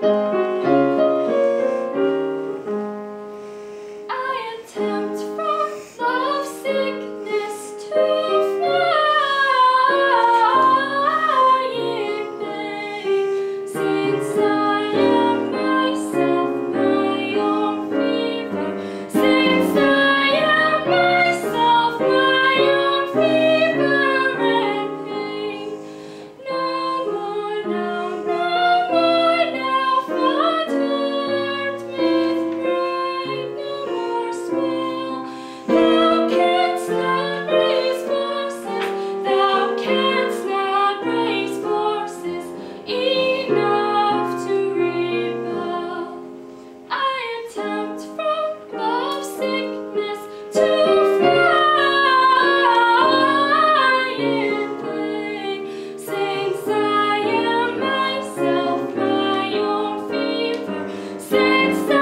Bye. since